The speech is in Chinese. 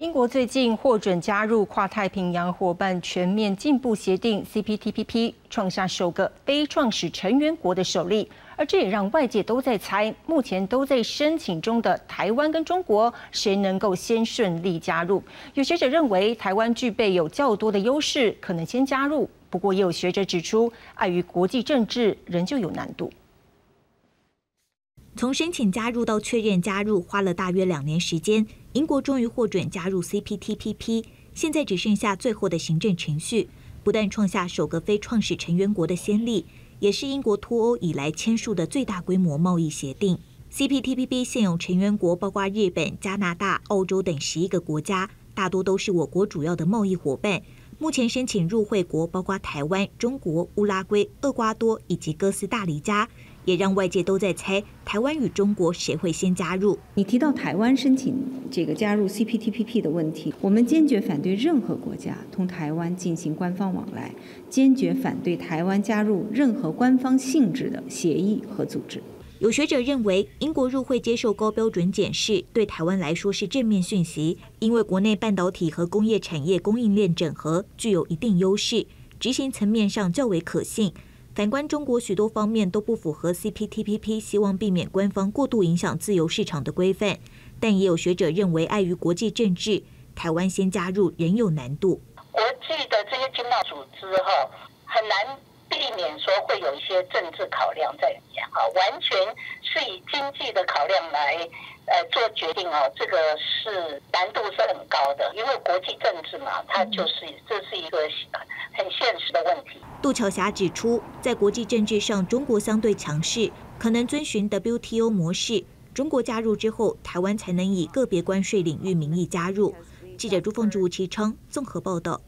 英国最近获准加入跨太平洋伙伴全面进步协定 （CPTPP），创下首个非创始成员国的首例。而这也让外界都在猜，目前都在申请中的台湾跟中国，谁能够先顺利加入？有学者认为，台湾具备有较多的优势，可能先加入。不过，也有学者指出，碍于国际政治，仍旧有难度。从申请加入到确认加入，花了大约两年时间。英国终于获准加入 CPTPP，现在只剩下最后的行政程序。不但创下首个非创始成员国的先例，也是英国脱欧以来签署的最大规模贸易协定。CPTPP 现有成员国包括日本、加拿大、澳洲等十一个国家，大多都是我国主要的贸易伙伴。目前申请入会国包括台湾、中国、乌拉圭、厄瓜多以及哥斯达黎加。也让外界都在猜台湾与中国谁会先加入。你提到台湾申请这个加入 CPTPP 的问题，我们坚决反对任何国家同台湾进行官方往来，坚决反对台湾加入任何官方性质的协议和组织。有学者认为，英国入会接受高标准检视，对台湾来说是正面讯息，因为国内半导体和工业产业供应链整合具有一定优势，执行层面上较为可信。反观中国，许多方面都不符合 CPTPP，希望避免官方过度影响自由市场的规范。但也有学者认为，碍于国际政治，台湾先加入仍有难度。国际的这些经贸组织哈，很难避免说会有一些政治考量在里面哈，完全是以经济的考量来。呃，做决定哦，这个是难度是很高的，因为国际政治嘛，它就是这是一个。杜巧霞指出，在国际政治上，中国相对强势，可能遵循 WTO 模式。中国加入之后，台湾才能以个别关税领域名义加入。记者朱凤竹、齐昌综合报道。